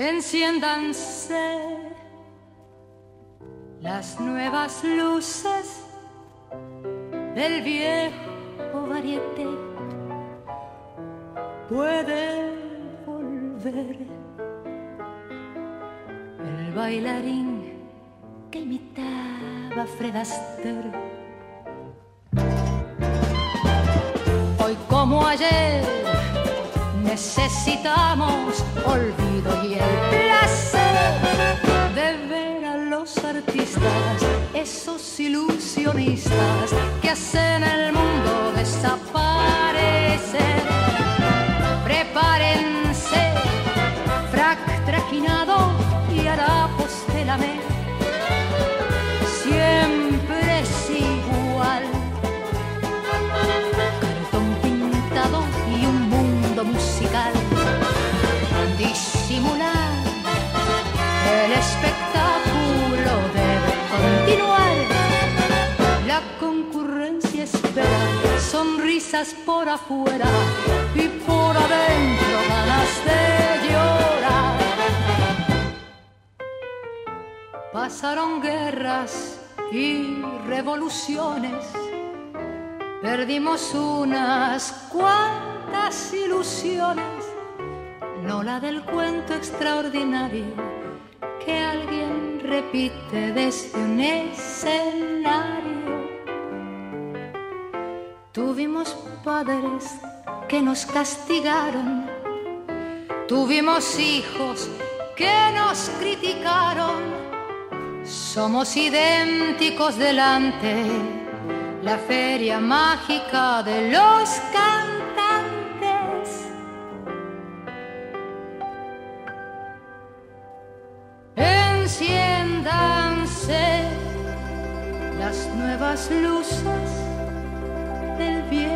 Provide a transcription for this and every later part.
Enciéndanse las nuevas luces del viejo variete. Puede volver el bailarín que imitaba Fred Astaire. Hoy como ayer necesitamos olvido y el placer de ver a los artistas, esos ilusionistas que hacen el mundo desaparecer. Musical. Disimular el espectáculo debe continuar. La concurrencia espera sonrisas por afuera y por adentro ganas de llorar. Pasaron guerras y revoluciones, perdimos unas cuantas ilusiones, no la del cuento extraordinario que alguien repite desde un escenario. Tuvimos padres que nos castigaron, tuvimos hijos que nos criticaron somos idénticos delante la feria mágica de los cantantes. Las nuevas luces del viejo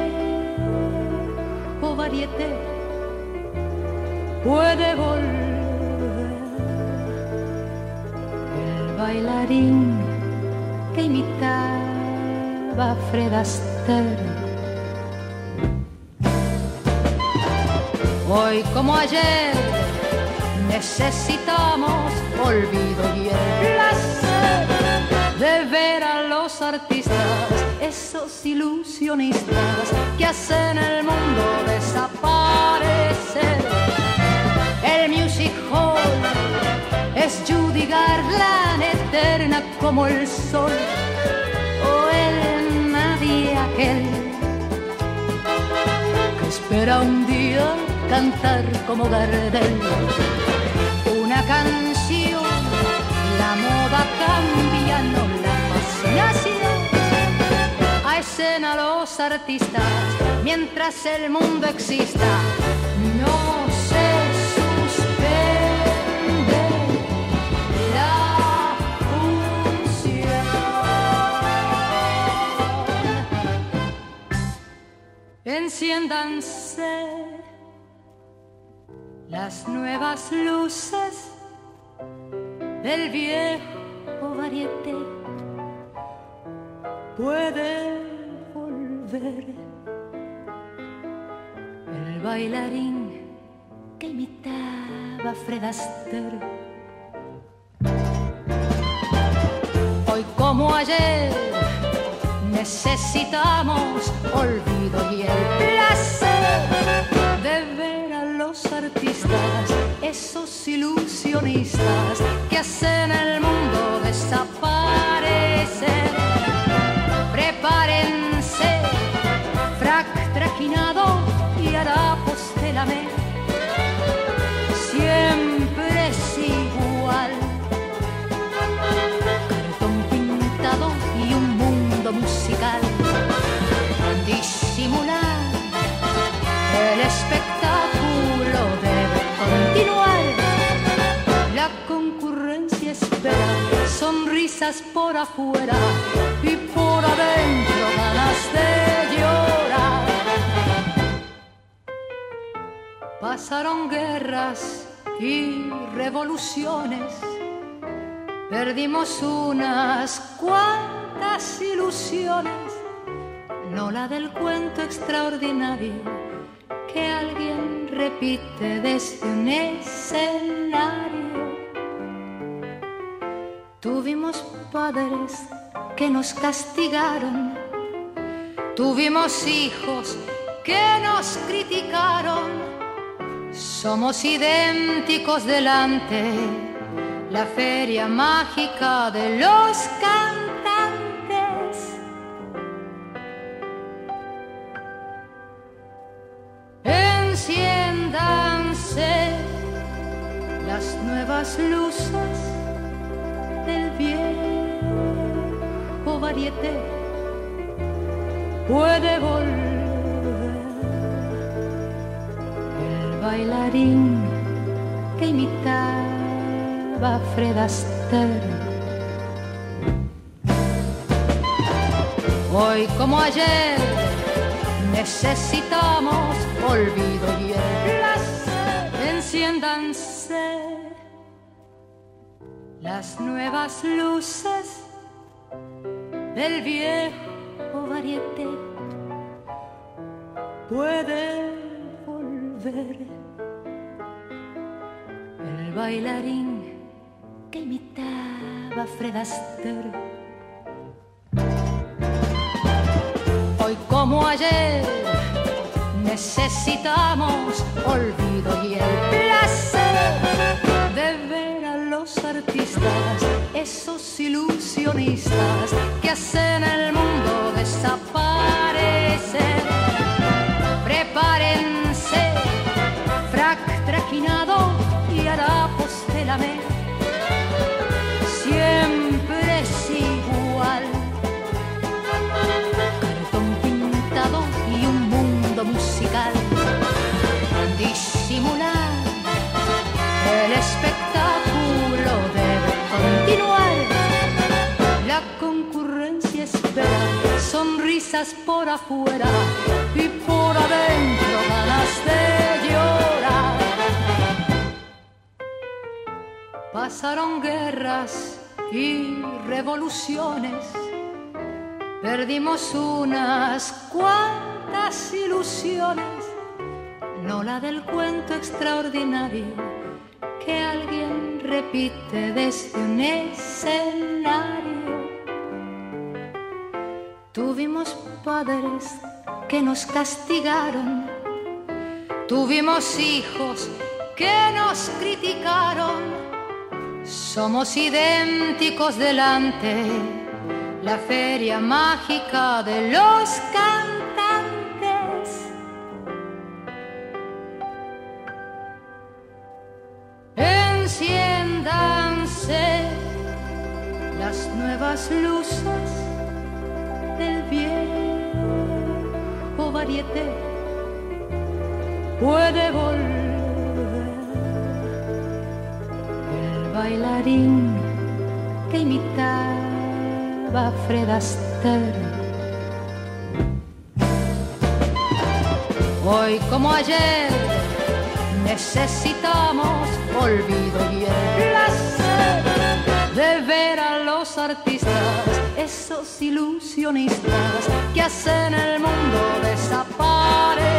varieté. Puede volver bailarín que imitaba a Fred Astaire. Hoy como ayer necesitamos olvido y el placer de ver a artistas, esos ilusionistas que hacen el mundo desaparecer. El music hall es Judy Garland eterna como el sol o el nadie aquel que espera un día cantar como Gardel una canción la moda cambia no la fascinación a escena los artistas mientras el mundo exista no se suspende la función. Enciéndanse las nuevas luces del viejo variete. Puede volver el bailarín que imitaba Fred Astaire. Hoy como ayer necesitamos olvido y el placer de ver a los artistas, esos por afuera y por adentro ganas de llorar. Pasaron guerras y revoluciones Perdimos unas cuantas ilusiones, no la del cuento extraordinario que alguien repite desde un escenario. Tuvimos padres que nos castigaron, tuvimos hijos que nos criticaron, somos idénticos delante. La feria mágica de los cantantes. Enciéndanse las nuevas luces varieté. Puede volver el bailarín que imitar Fred Astaire. Hoy como ayer necesitamos olvido y placer. Enciéndanse las nuevas luces del viejo varieté. Puede volver el bailarín que imitaba Fred Astaire. Hoy como ayer necesitamos olvido y el placer de ver a los artistas, esos que hacen el mundo desaparecer. Prepárense, frac trajinado y harapos de la mesa por afuera y por adentro ganas de llorar. Pasaron guerras y revoluciones, perdimos unas cuantas ilusiones, no la del cuento extraordinario que alguien repite desde un escenario. Tuvimos padres que nos castigaron, tuvimos hijos que nos criticaron. Somos idénticos delante. La feria mágica de los cantantes. Enciéndanse las nuevas luces viejo varieté. Puede volver bailarín que imitaba Fred Astaire. Hoy como ayer necesitamos olvido y el placer de ver a artistas, esos ilusionistas que hacen el mundo desaparecer.